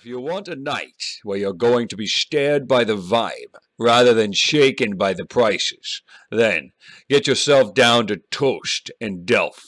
If you want a night where you're going to be stared by the vibe rather than shaken by the prices, then get yourself down to Toast and Delph.